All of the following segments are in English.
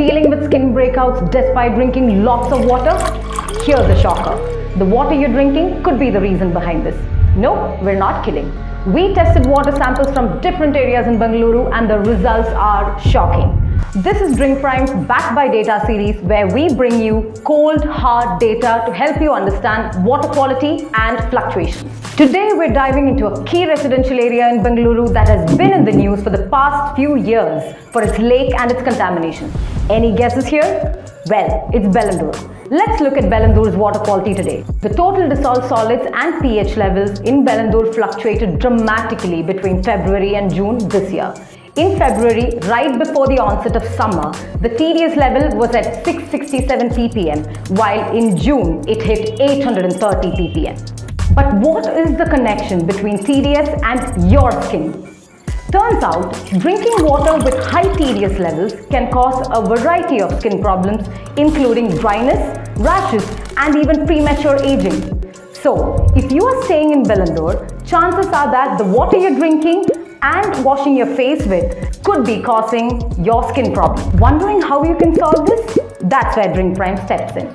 Dealing with skin breakouts despite drinking lots of water? Here's a shocker. The water you're drinking could be the reason behind this. No, we're not kidding. We tested water samples from different areas in Bengaluru and the results are shocking. This is Drink Prime's Backed by Data series where we bring you cold, hard data to help you understand water quality and fluctuations. Today we're diving into a key residential area in Bengaluru that has been in the news for the past few years for its lake and its contamination. Any guesses here? Well, it's Bellandur. Let's look at Bellandur's water quality today. The total dissolved solids and pH levels in Bellandur fluctuated dramatically between February and June this year. In February, right before the onset of summer, the TDS level was at 667 ppm, while in June it hit 830 ppm. But what is the connection between TDS and your skin? Turns out, drinking water with high TDS levels can cause a variety of skin problems, including dryness, rashes, and even premature aging. So, if you are staying in Bellandur, chances are that the water you're drinking and washing your face with could be causing your skin problem. Wondering how you can solve this? That's where DrinkPrime steps in.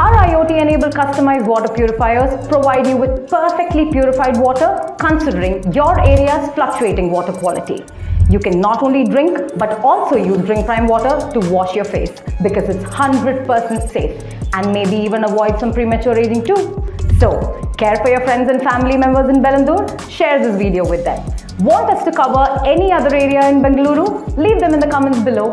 Our IoT-enabled customized water purifiers provide you with perfectly purified water considering your area's fluctuating water quality. You can not only drink but also use DrinkPrime water to wash your face because it's 100% safe and maybe even avoid some premature aging too. So, care for your friends and family members in Bellandur? Share this video with them. Want us to cover any other area in Bengaluru? Leave them in the comments below.